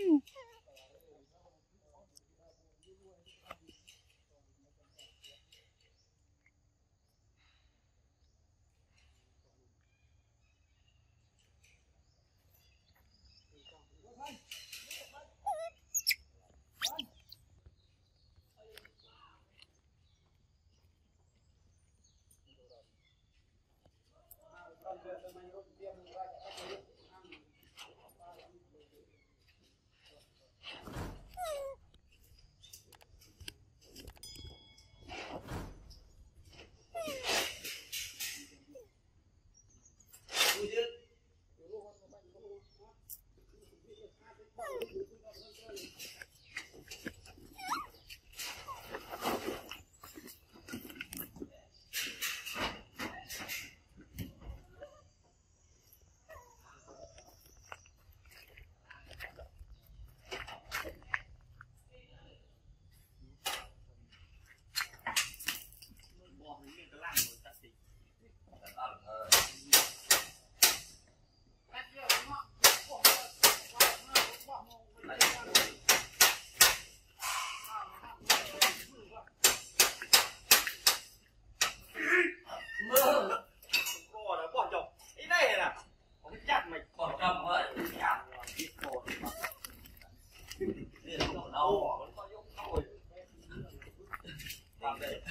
Hmm.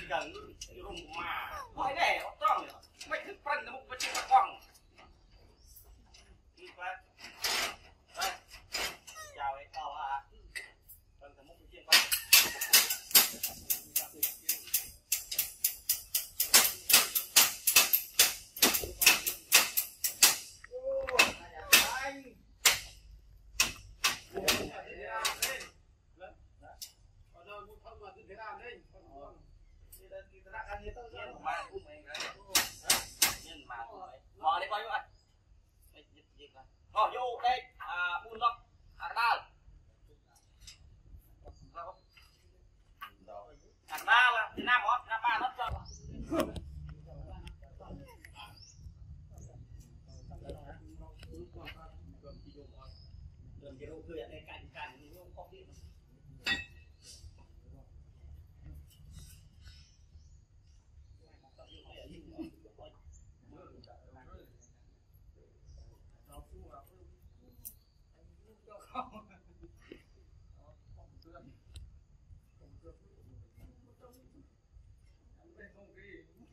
시간 Mở đi coi mấy Mày dịch vô.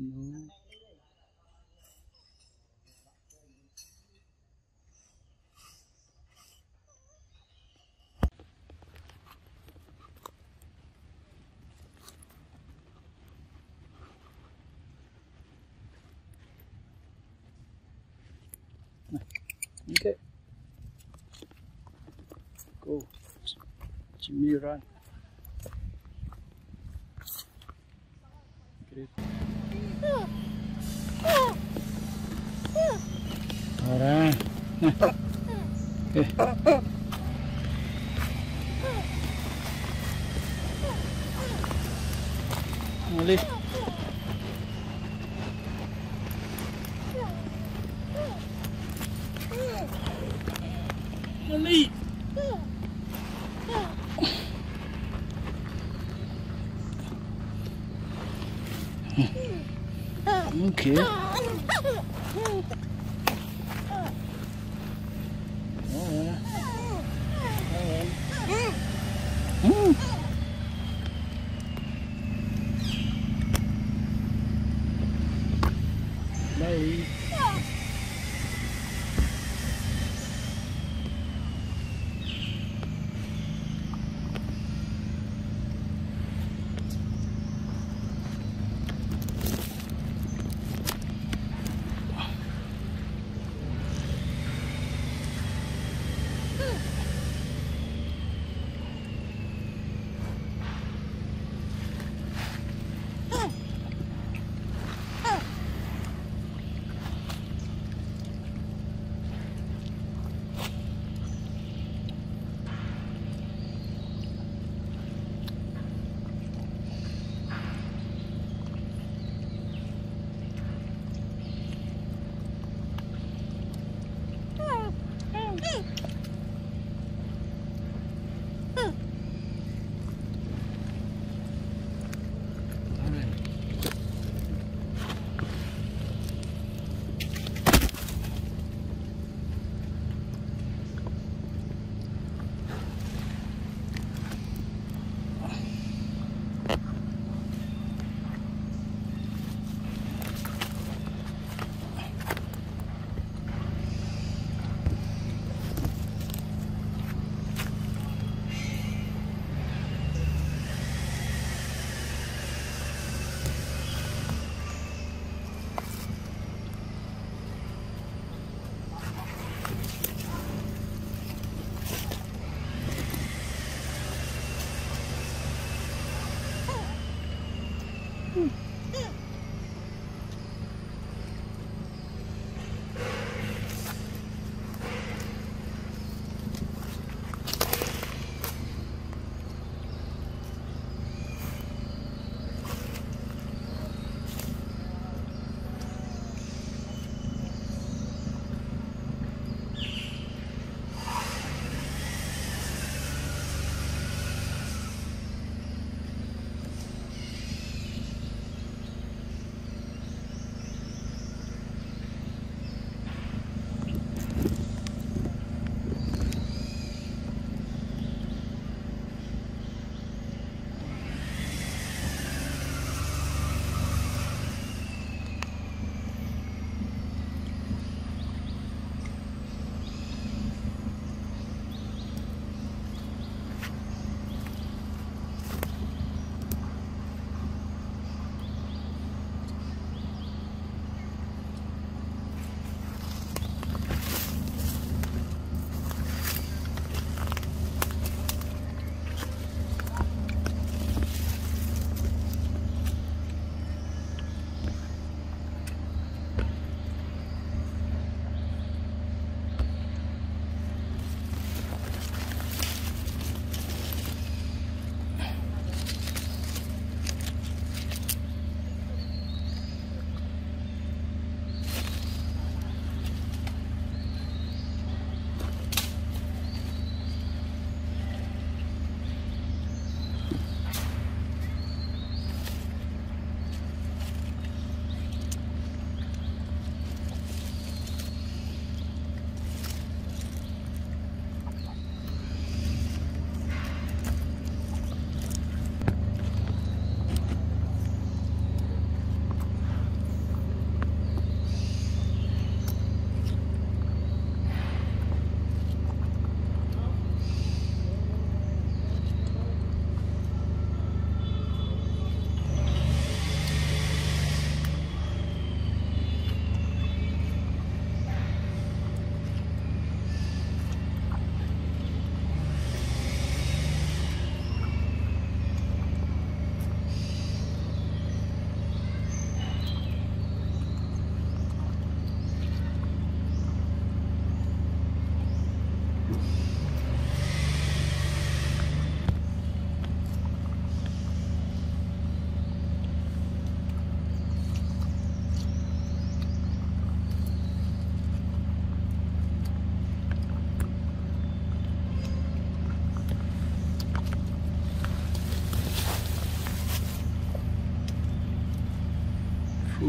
No. Okay. Go. Jimmy run. Great. Alright. okay. Molly. Okay. Alright. Alright. Hmm. Bye.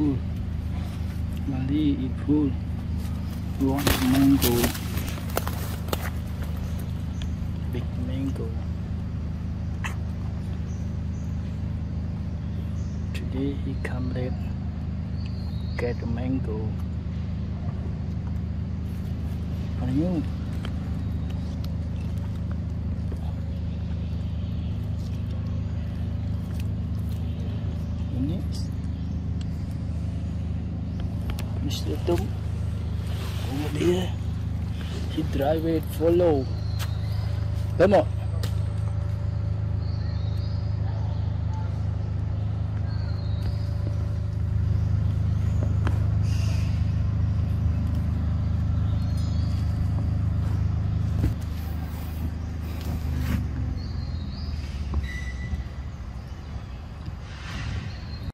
Mali eat. You want mango. Big mango. Today he come late. Get mango. For you. Yes. Mr. Tum over there. He drive it follow. Come on.